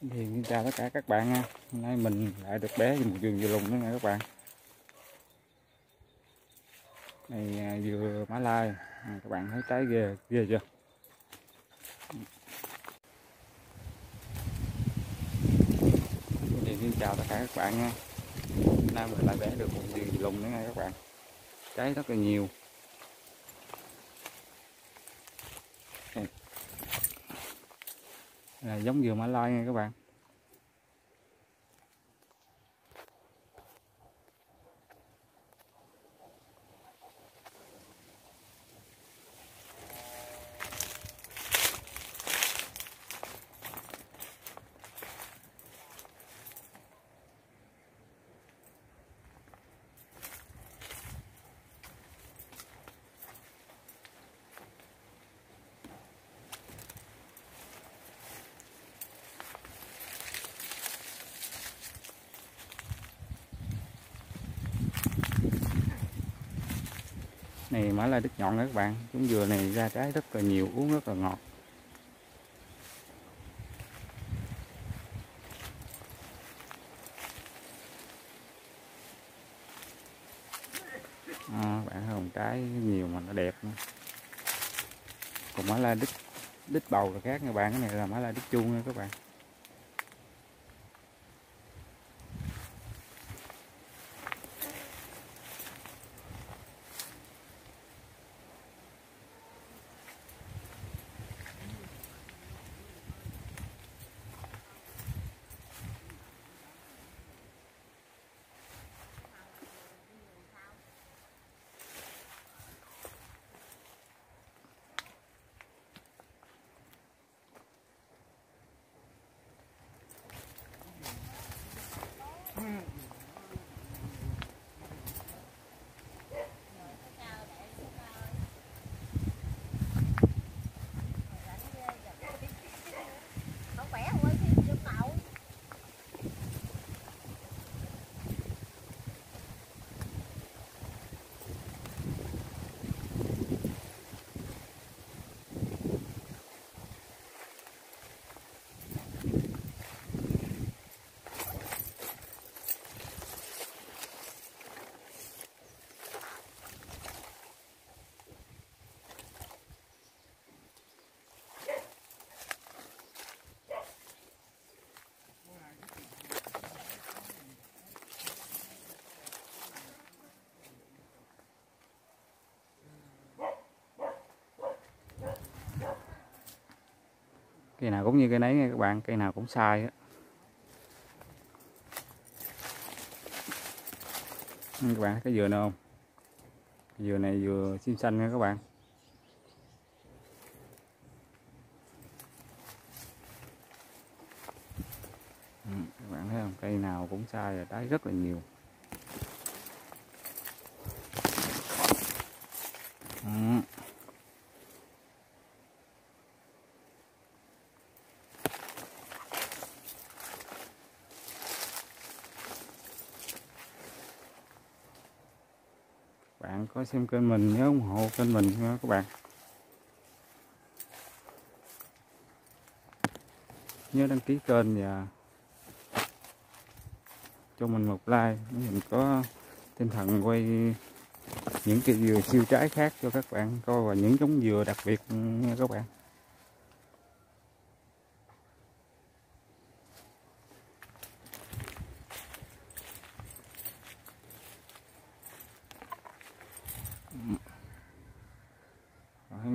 thì xin chào tất cả các bạn nha. Hôm nay mình lại được bé một vườn dừa lùng nữa nha các bạn. Này à, dừa mã lai. À, các bạn thấy trái ghê ghê chưa? Thì xin chào tất cả các bạn nha. Hôm nay mình lại bé được một vườn dừa lùng nữa nha các bạn. Trái rất là nhiều. Là giống dừa mã lai nha các bạn. Này mã lai đứt nhọn các bạn. Chúng dừa này ra trái rất là nhiều uống rất là ngọt. À, bạn thấy trái nhiều mà nó đẹp nữa. Còn mã lai đứt đít bầu là khác nha bạn. Cái này là mã lai đứt chuông nha các bạn. Cây nào cũng như cây nấy nha các bạn, cây nào cũng sai á các bạn thấy cái dừa nào không? Dừa này dừa sim xanh nha các bạn. Ừ, các bạn thấy không? Cây nào cũng sai rồi trái rất là nhiều. Bạn có xem kênh mình, nhớ ủng hộ kênh mình nha các bạn. Nhớ đăng ký kênh và cho mình một like để mình có tinh thần quay những cây dừa siêu trái khác cho các bạn, coi và những giống dừa đặc biệt nha các bạn.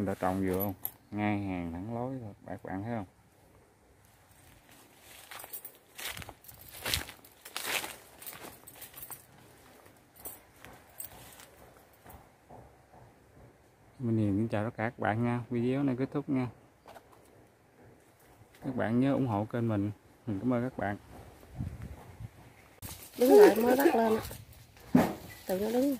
Thấy người ta trồng dừa không? Ngay hàng thẳng lối thôi các bạn thấy không? Mình hiền xin chào tất cả các bạn nha. Video này kết thúc nha. Các bạn nhớ ủng hộ kênh mình. Mình cảm ơn các bạn. Đứng lại, mới bắt lên. Tự nó đứng.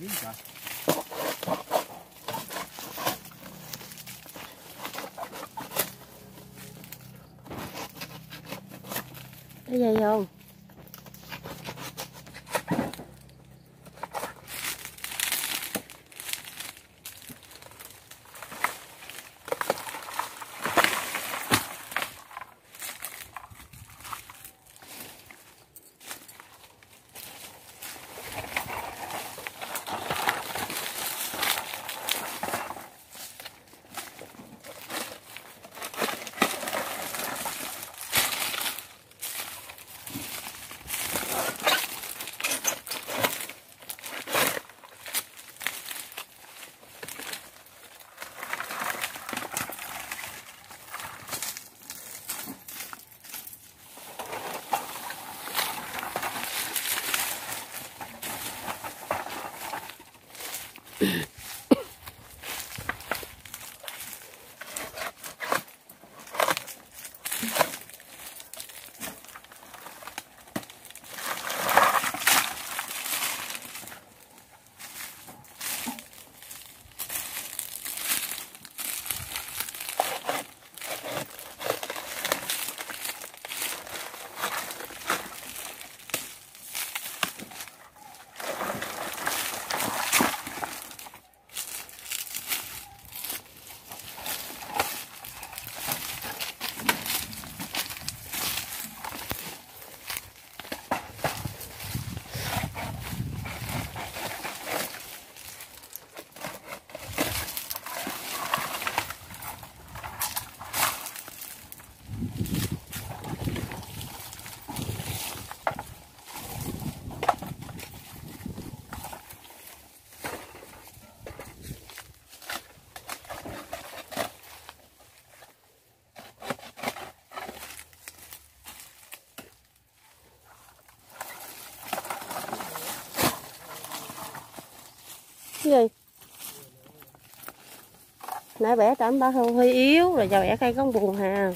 Dưới trời. cái gì không gì? Nãy bẻ tẩm ba hơi yếu rồi giờ bẻ cây con buồn hà.